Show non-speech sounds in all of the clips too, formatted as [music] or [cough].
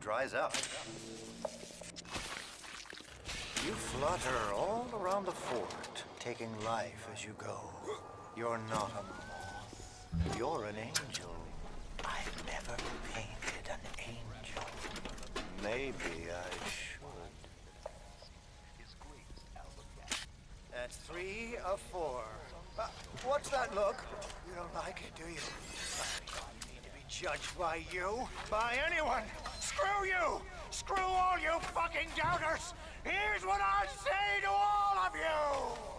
dries up. You flutter all around the fort, taking life as you go. You're not a moth. You're an angel. I've never painted an angel. Maybe I should. That's three of four. Uh, what's that look? You don't like it, do you? judged by you, by anyone. Screw you! Screw all you fucking doubters! Here's what I say to all of you!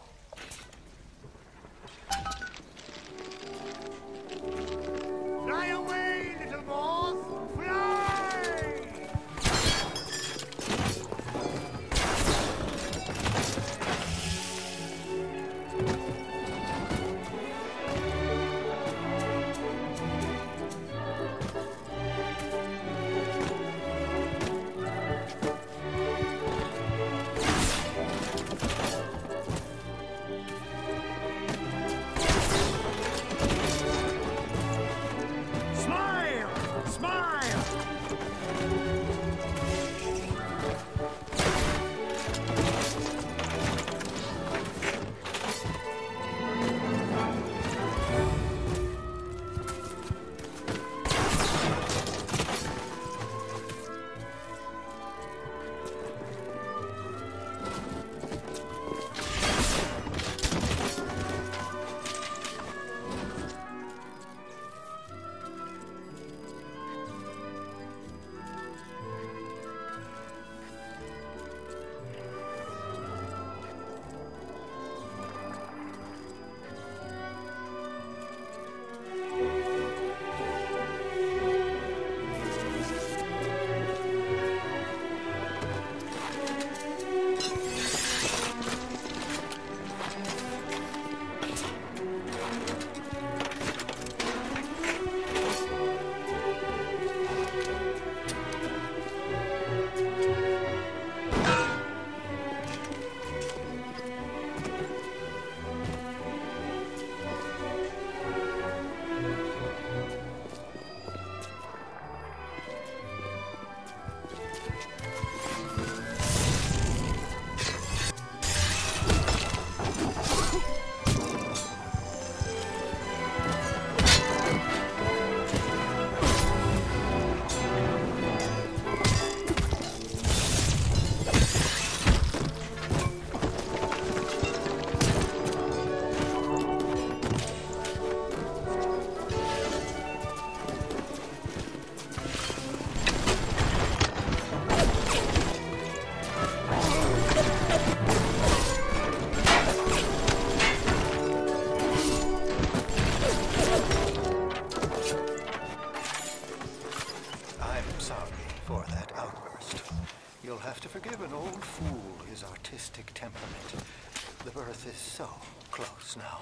death is so close now.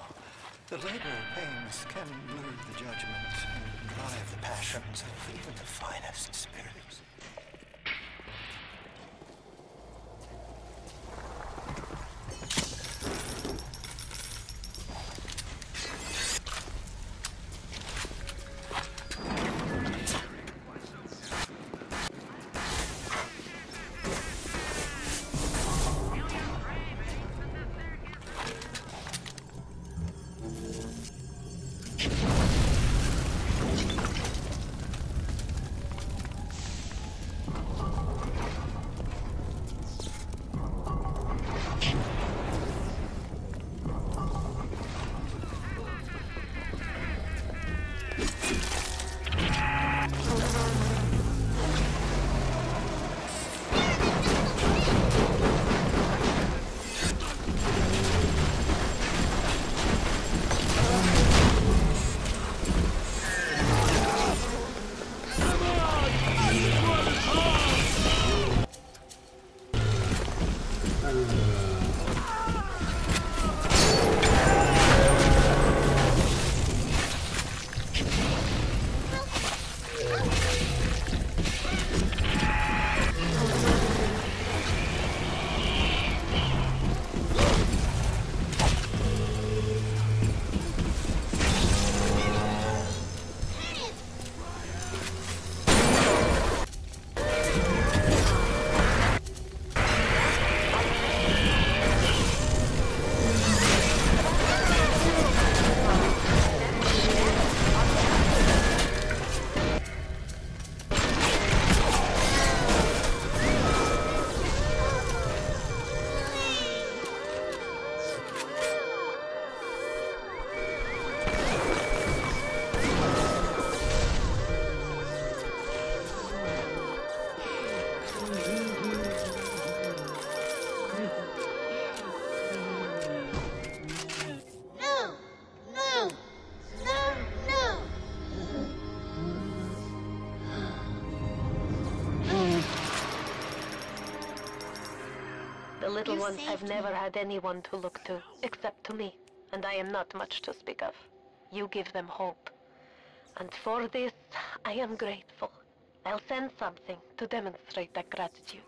The labor pains can blur the judgment and drive the passions of even the finest spirits. little ones, I've never had anyone to look to, except to me, and I am not much to speak of. You give them hope. And for this, I am grateful. I'll send something to demonstrate that gratitude.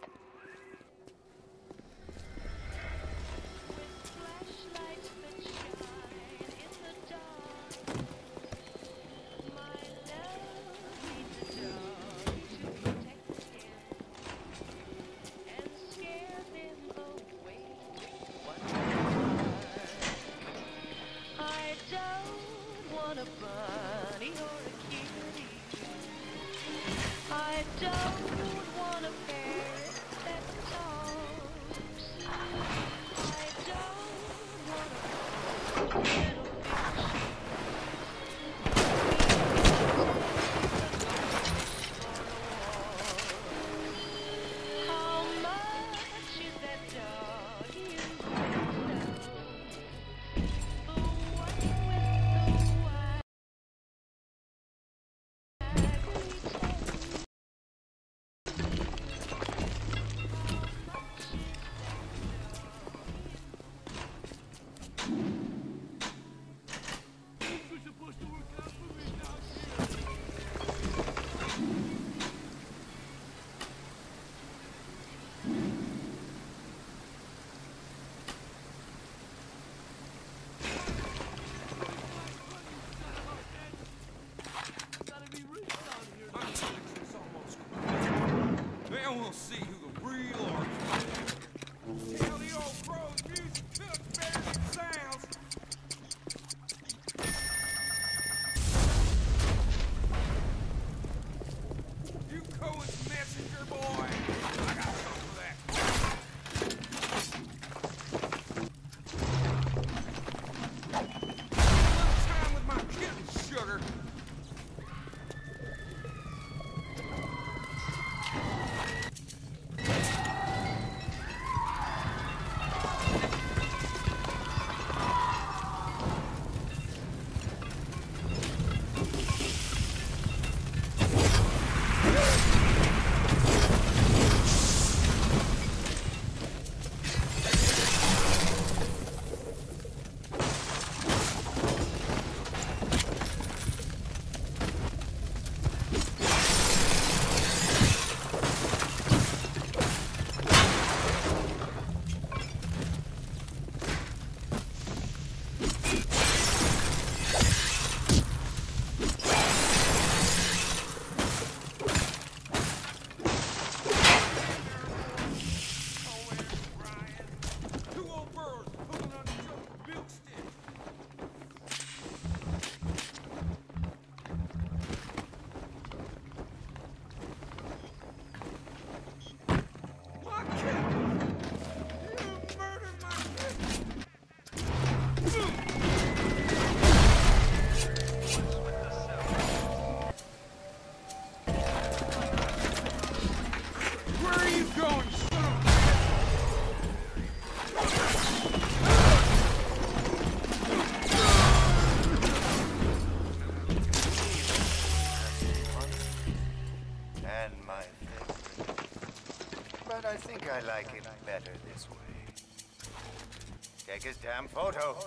Take his damn photo.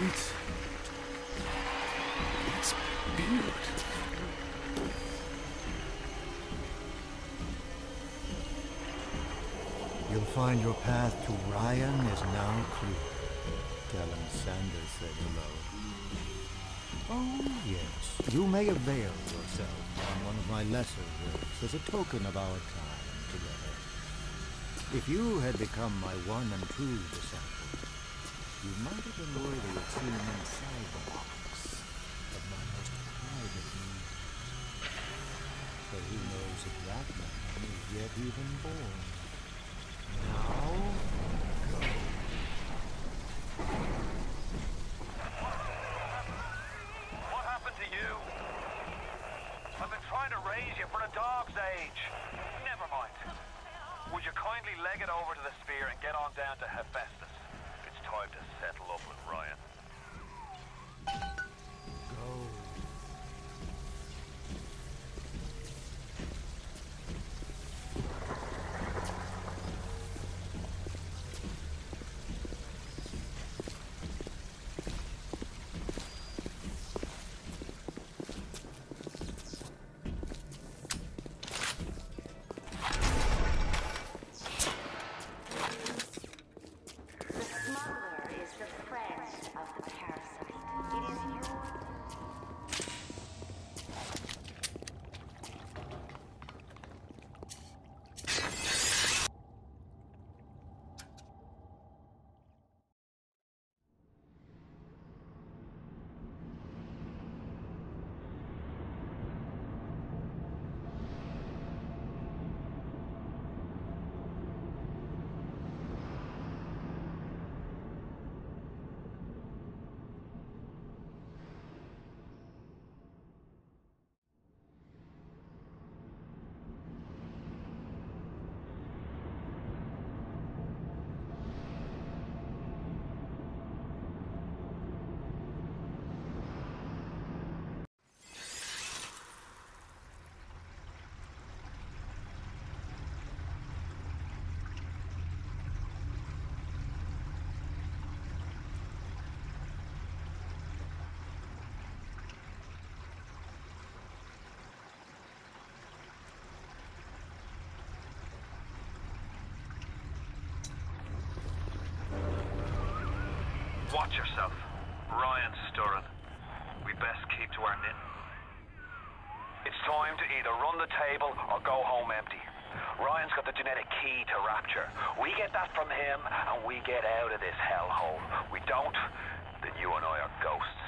It's... It's beautiful. You'll find your path to Ryan is now clear. Him Sanders said hello. Oh, yes. You may avail yourself on one of my lesser works as a token of our time together. If you had become my one and true disciple, you might have been worthy of seeing inside the box of my most private needs. For who knows if that man is yet even born. Doran. We best keep to our knitting. It's time to either run the table or go home empty. Ryan's got the genetic key to Rapture. We get that from him, and we get out of this hellhole. We don't, then you and I are ghosts.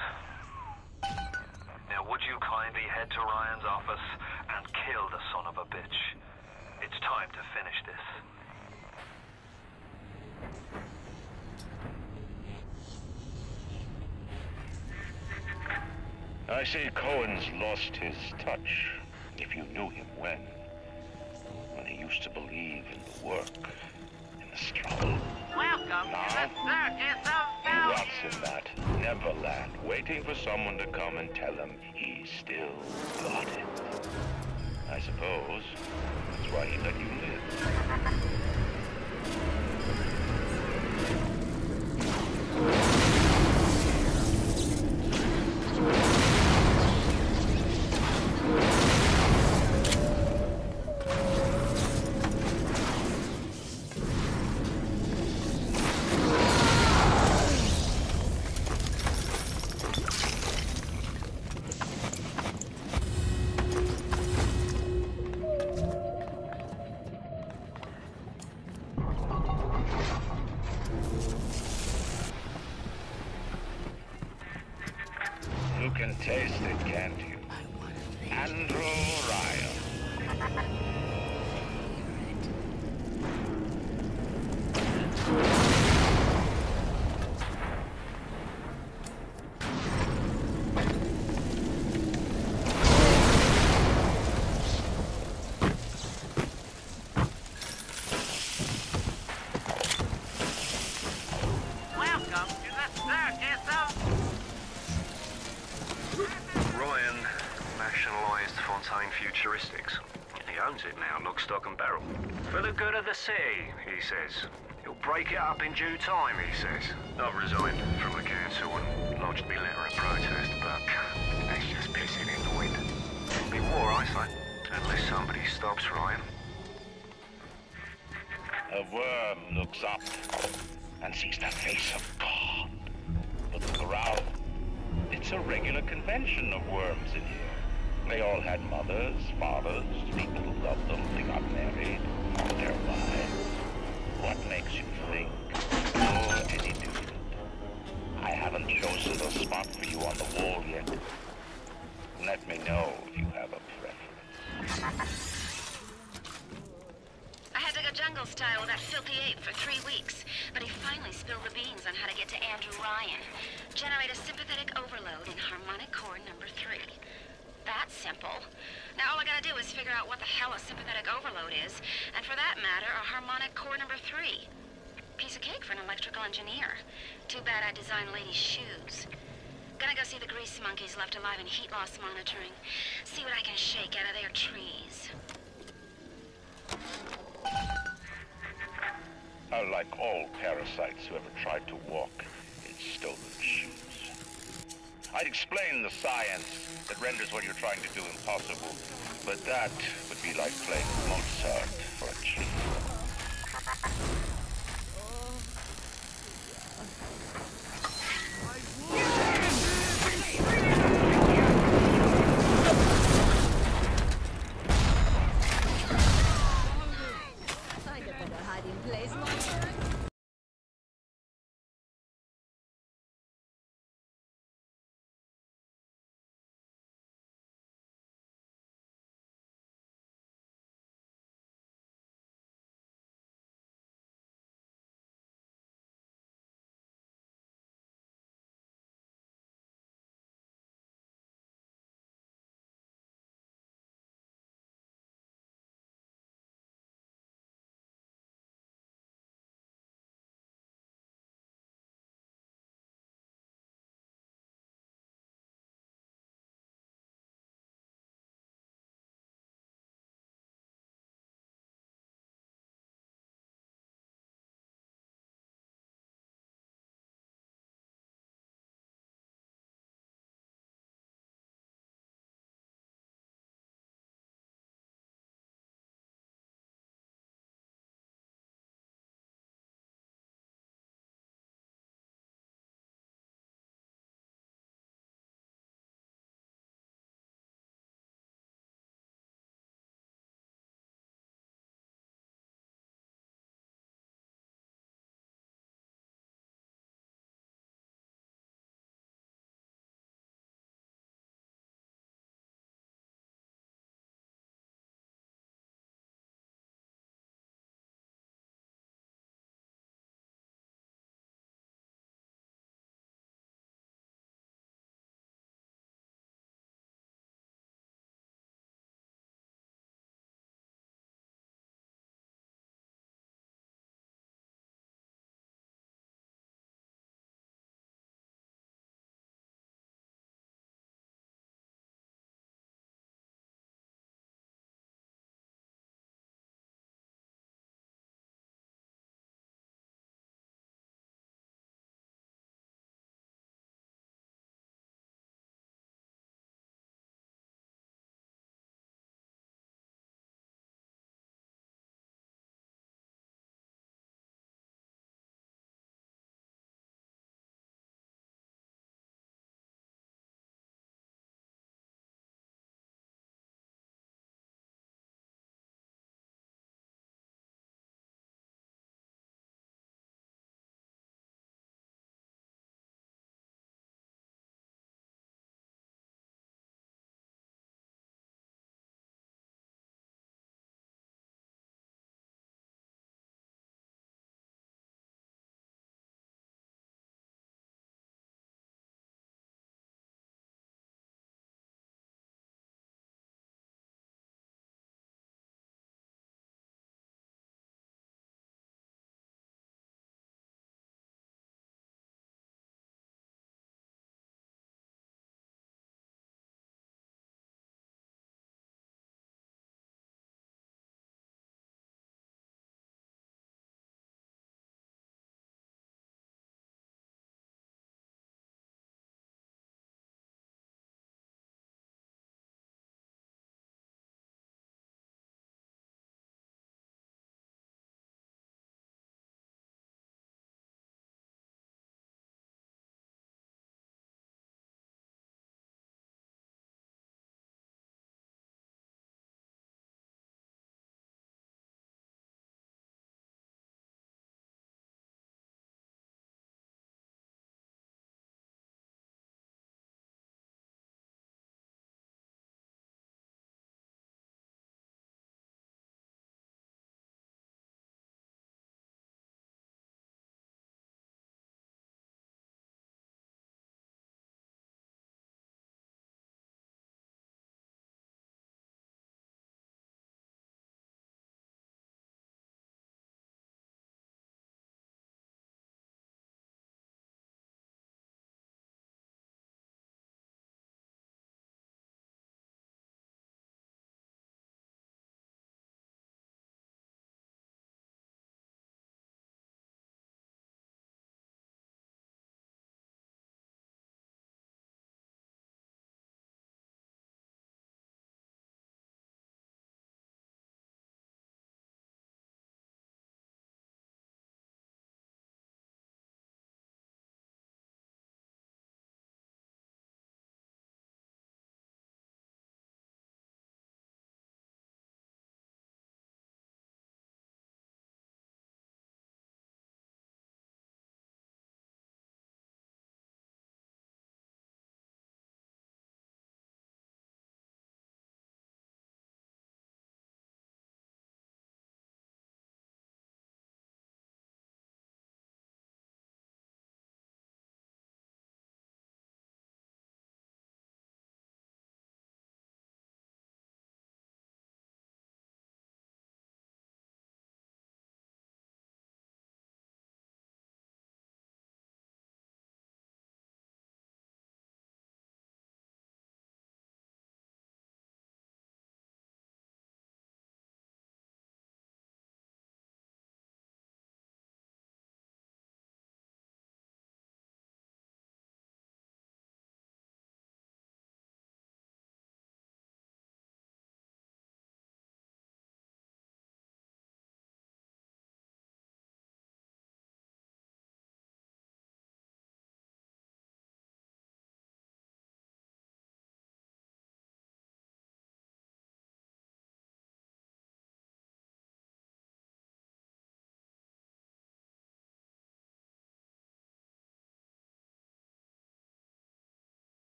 Now, would you kindly head to Ryan's office and kill the son of a bitch? It's time to finish this. I see Cohen's lost his touch, if you knew him when. When he used to believe in the work, in the struggle. Welcome Now? to the circus of He value. rots in that Neverland, waiting for someone to come and tell him he's still got it. I suppose that's why he let you live. City, he says. He'll break it up in due time, he says. I've resigned from the council and lodged me letter of protest, but that's just pissing in the wind. It'll be war, I say, unless somebody stops Ryan. A worm looks up and sees the face of God. But look around. It's a regular convention of worms in here. They all had mothers, fathers, people who loved them. They got married, What makes you think you're any different? I haven't chosen a spot for you on the wall yet. Let me know if you have a preference. I had to go jungle style with that filthy ape for three weeks, but he finally spilled the beans on how to get to Andrew Ryan. Generate a sympathetic overload in harmonic core number three. That's simple. Now all I gotta do is figure out what the hell a sympathetic overload is, and for that matter, a harmonic core number three. Piece of cake for an electrical engineer. Too bad I designed ladies' shoes. Gonna go see the grease monkeys left alive in heat loss monitoring. See what I can shake out of their trees. Unlike all parasites who ever tried to walk in stolen shoes. I'd explain the science that renders what you're trying to do impossible, but that would be like playing Mozart for a cheap.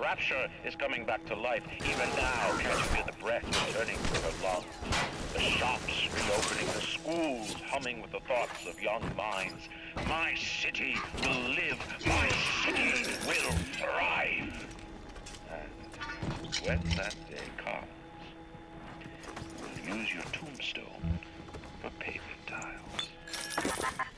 Rapture is coming back to life. Even now, you feel the breath returning to her lungs? The shops reopening, the schools humming with the thoughts of young minds. My city will live. My city will thrive. And when that day comes, we'll use your tombstone for paving tiles.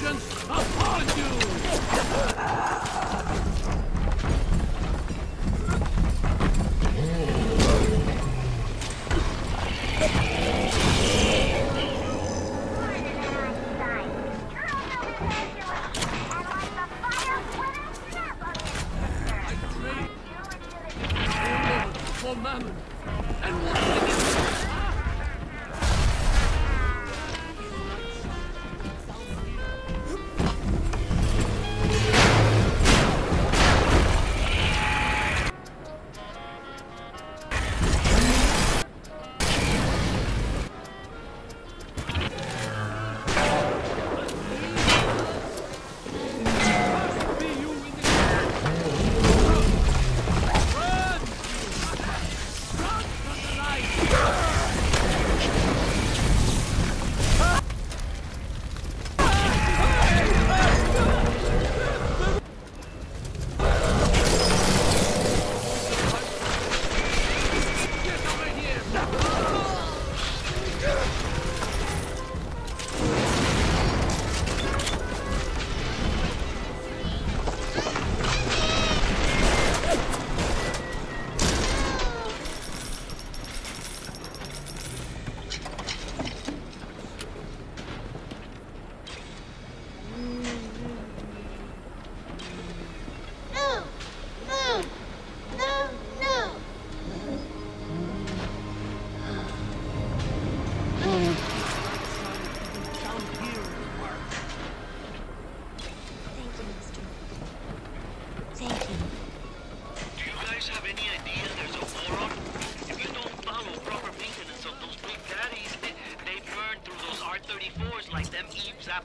Vengeance upon you!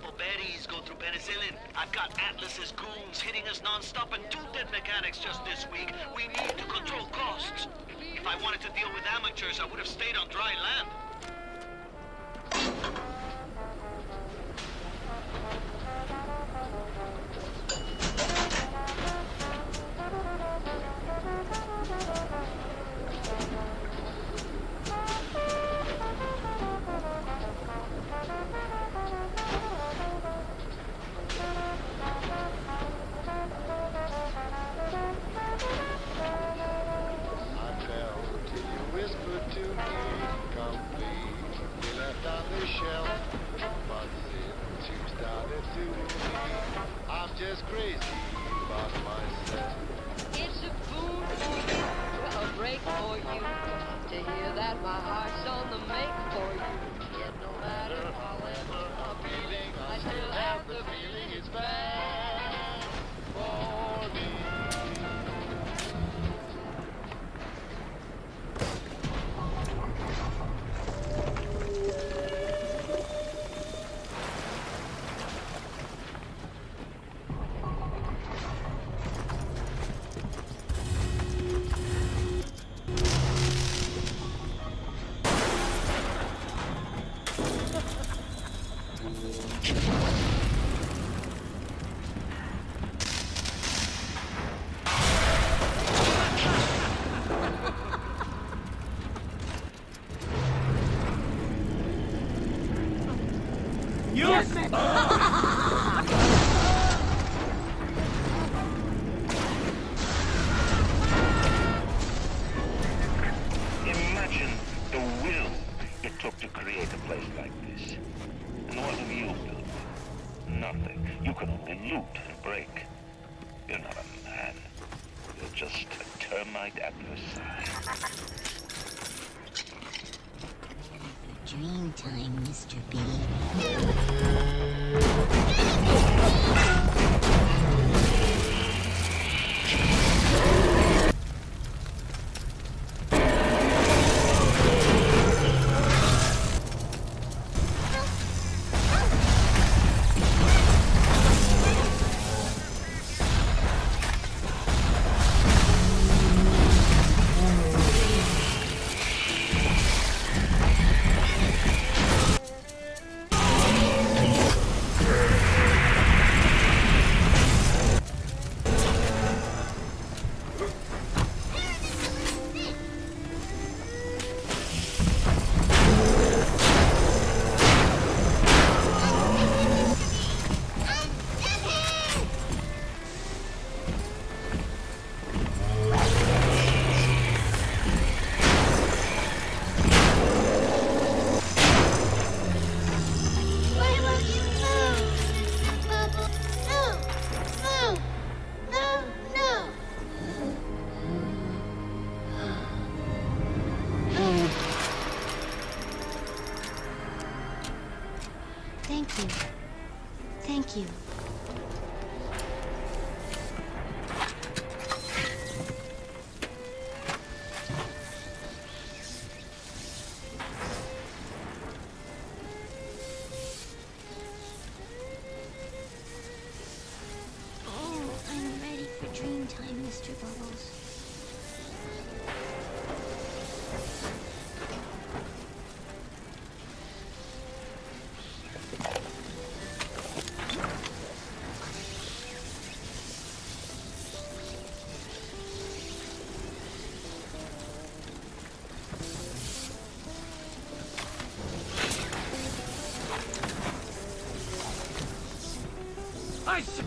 Apple berries go through penicillin. I've got Atlas's goons hitting us non-stop and two dead mechanics just this week. We need to control costs. If I wanted to deal with amateurs, I would have stayed on dry land.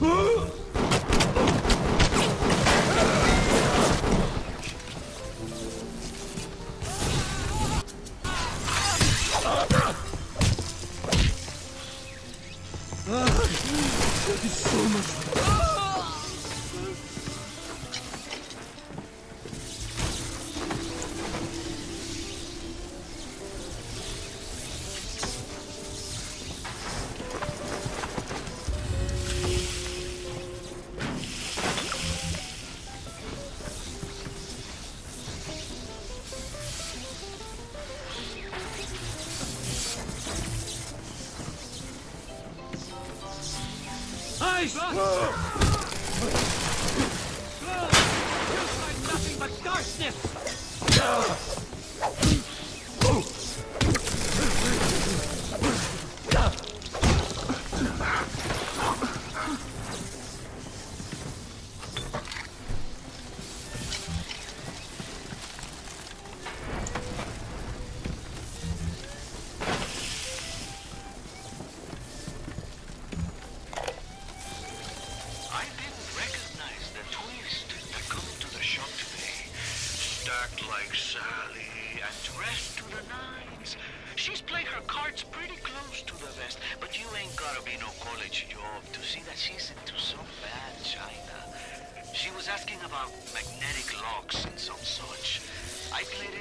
Ah! [gasps] [gasps] I played it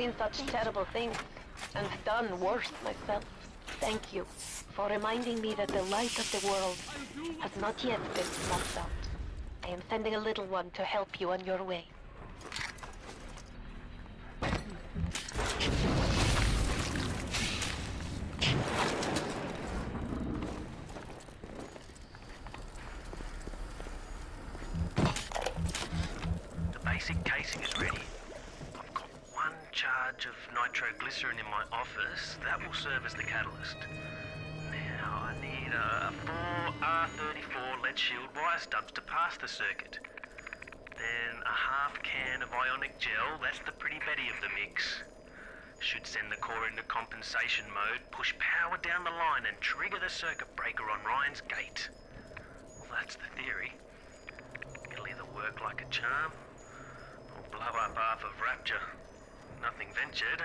seen such terrible things and done worse myself. Thank you for reminding me that the light of the world has not yet been snuffed out. I am sending a little one to help you on your way. Can of ionic gel. That's the pretty Betty of the mix. Should send the core into compensation mode, push power down the line, and trigger the circuit breaker on Ryan's gate. Well, that's the theory. It'll either work like a charm or blow up half of Rapture. Nothing ventured.